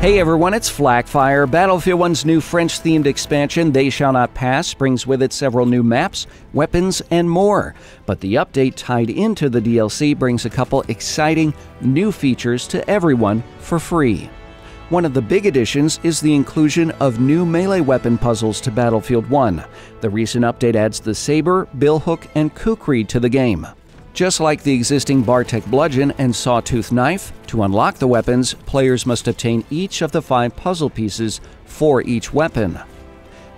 Hey everyone, it's Flakfire. Battlefield 1's new French themed expansion, They Shall Not Pass, brings with it several new maps, weapons, and more. But the update tied into the DLC brings a couple exciting new features to everyone for free. One of the big additions is the inclusion of new melee weapon puzzles to Battlefield 1. The recent update adds the Saber, Billhook, and Kukri to the game. Just like the existing Bartek bludgeon and sawtooth knife, to unlock the weapons, players must obtain each of the five puzzle pieces for each weapon.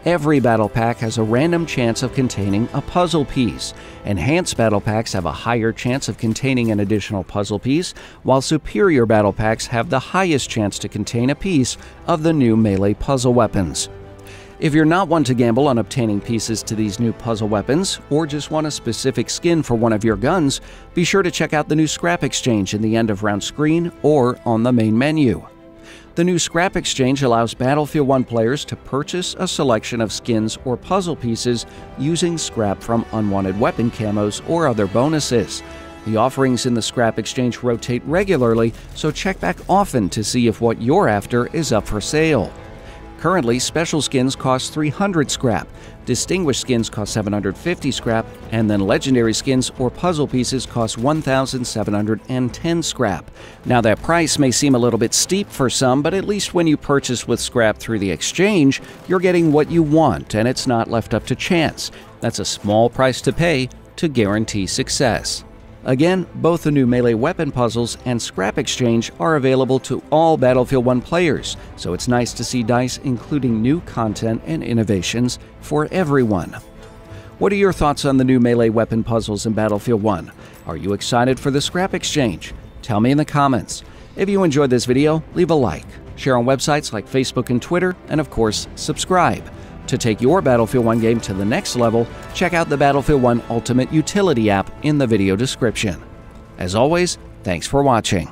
Every battle pack has a random chance of containing a puzzle piece. Enhanced battle packs have a higher chance of containing an additional puzzle piece, while superior battle packs have the highest chance to contain a piece of the new melee puzzle weapons. If you're not one to gamble on obtaining pieces to these new puzzle weapons, or just want a specific skin for one of your guns, be sure to check out the new Scrap Exchange in the end of round screen or on the main menu. The new Scrap Exchange allows Battlefield 1 players to purchase a selection of skins or puzzle pieces using scrap from unwanted weapon camos or other bonuses. The offerings in the Scrap Exchange rotate regularly, so check back often to see if what you're after is up for sale. Currently, special skins cost 300 scrap, distinguished skins cost 750 scrap, and then legendary skins or puzzle pieces cost 1,710 scrap. Now, that price may seem a little bit steep for some, but at least when you purchase with scrap through the exchange, you're getting what you want and it's not left up to chance. That's a small price to pay to guarantee success. Again, both the new melee weapon puzzles and scrap exchange are available to all Battlefield 1 players, so it's nice to see DICE including new content and innovations for everyone. What are your thoughts on the new melee weapon puzzles in Battlefield 1? Are you excited for the scrap exchange? Tell me in the comments. If you enjoyed this video, leave a like, share on websites like Facebook and Twitter, and of course, subscribe. To take your Battlefield 1 game to the next level, check out the Battlefield 1 Ultimate Utility app in the video description. As always, thanks for watching.